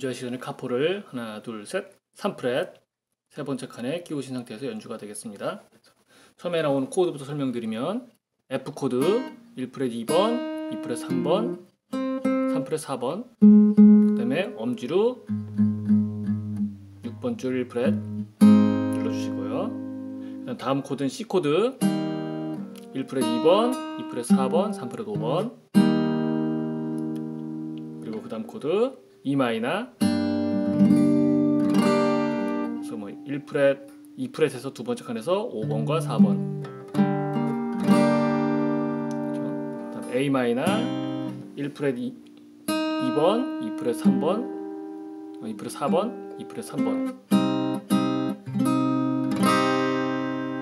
연주할 시간에 카포를 하나 둘 셋 3프렛 세 번째 칸에 끼우신 상태에서 연주가 되겠습니다. 처음에 나오는 코드부터 설명드리면 F 코드 1프렛 2번, 2프렛 3번, 3프렛 4번 그 다음에 엄지로 6번 줄 1프렛 눌러주시고요. 다음 코드는 C 코드 1프렛 2번, 2프렛 4번, 3프렛 5번 그리고 그 다음 코드 E 마이너. 그래서 뭐 1프렛, 2프렛에서 두 번째 칸에서 5번과 4번. 그다음 A 마이너. 1프렛 2, 2번, 2프렛 3번. 2프렛 4번, 2프렛 3번.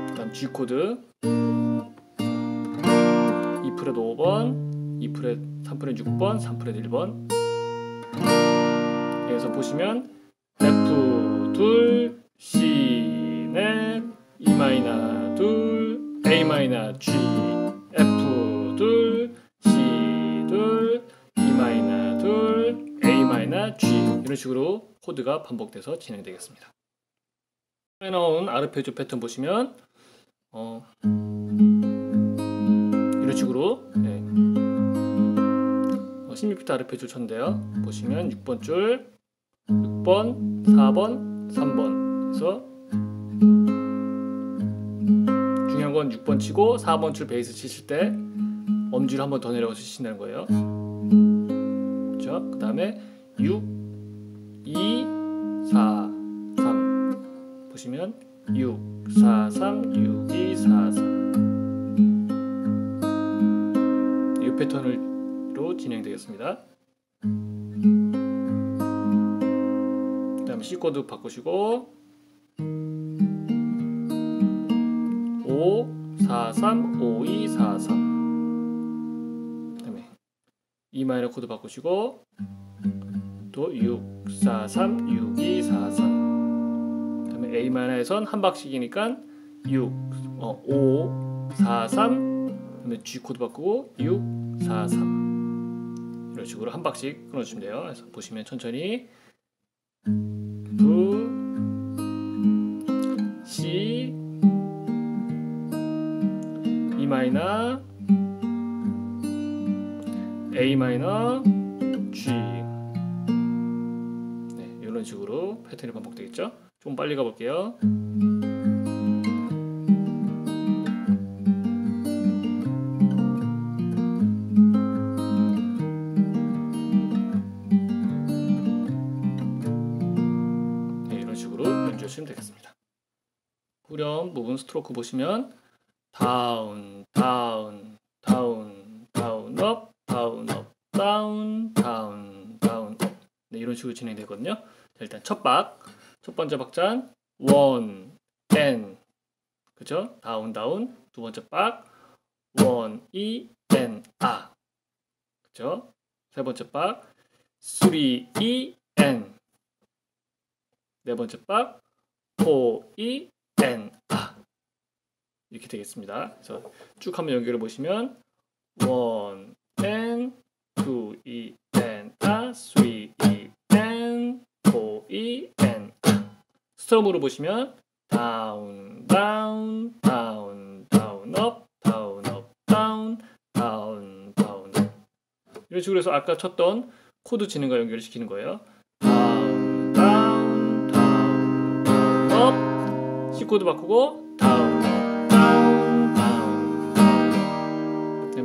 그다음 G 코드. 2프렛 5번, 2프렛 3프렛 6번, 3프렛 1번 여기서 보시면 F 둘, C 넷, E 마이너 둘, A 마이너 G, F 둘, C 둘, E 마이너 둘, A 마이너 G 이런 식으로 코드가 반복돼서 진행되겠습니다. 나온 아르페지오 패턴 보시면 어, 이런 식으로 네. 16비트 아르페지오 쳤는데요. 보시면 6번 줄 6번, 4번, 3번 그래서 중요한 건 6번 치고 4번 줄 베이스 치실 때 엄지를 한 번 더 내려가서 치신다는 거예요. 그렇죠? 그 다음에 6, 2, 4, 3 보시면 6, 4, 3, 6, 2, 4, 3이 패턴으로 진행되겠습니다. 다음에 C 코드 바꾸시고. 5 4 3 5 2 4 3 그다음에 E 마이너 코드 바꾸시고. 또 6 4 3 6 2 4 3 그다음에 A 마이너에선 한 박씩이니까 6 어, 5 4 3 그다음에 G 코드 바꾸고 6 4 3 이런 식으로 한 박씩 끊어주시면 돼요. 그래서 보시면 천천히 E 마이너 A 마이너 G 네, 이런 식으로 패턴이 반복되겠죠? 좀 빨리 가볼게요. 연주하시면 되겠습니다. 후렴 부분 스트로크 보시면 down, down, down, down, up, down, up, down, down, down, up 네, 이런 식으로 진행되거든요. 자, 일단 첫 박, 첫 번째 박자는 one, and 그죠? down, down 두 번째 박 one, e, and, a 그죠? 세 번째 박 three, e, and 네 번째 박 four, e, and, a 이렇게 되겠습니다. 그래서 쭉 한번 연결해 보시면 one, and, two, e, and, a, three, e, and, four, e, and, a strum으로 보시면 down, down, down, up, down, up, down, down, down, up 이런 식으로 해서 아까 쳤던 코드 진행과 연결시키는 거예요. down, down, down, up C 코드 바꾸고 다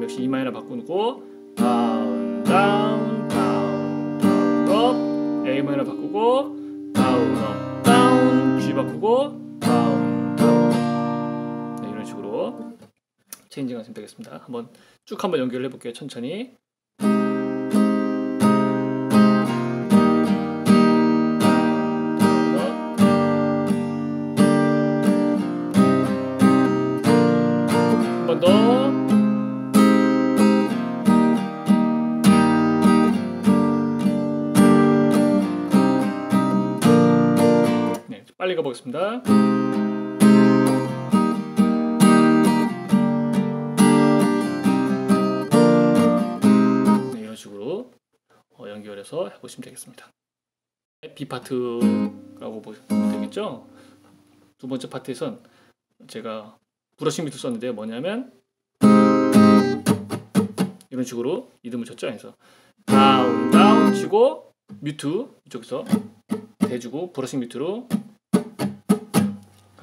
역시 E 마이너 바꾸고 down, down, down, down, up. A 마이너 바꾸고 down, up, down. G 바꾸고 down, down. 네, 이런 식으로 changing 하시면 되겠습니다. 한번 쭉 한번 연결해 볼게요. 천천히. 보겠습니다. 네, 이런 식으로 연결해서 해보시면 되겠습니다. B 파트라고 보시면 되겠죠. 두 번째 파트에선 제가 brushing mute 썼는데 뭐냐면 이런 식으로 리듬을 쳤죠. 그래서 down down 치고 mute 이쪽에서 대주고 brushing mute로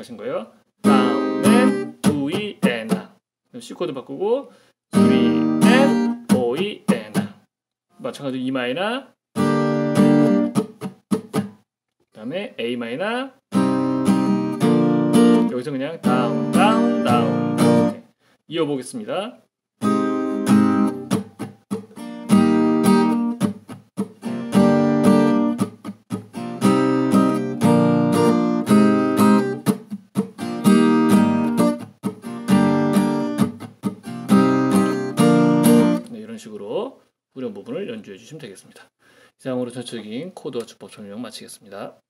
가신 거예요. down and two e and a. C 코드 바꾸고 쓰리 앤 오이 에나. 마찬가지로 E 마이너 그다음에 A 마이너 여기서 그냥 down down down 이어보겠습니다. 연주해 주시면 되겠습니다. 이상으로 전체적인 코드와 주법 설명 마치겠습니다.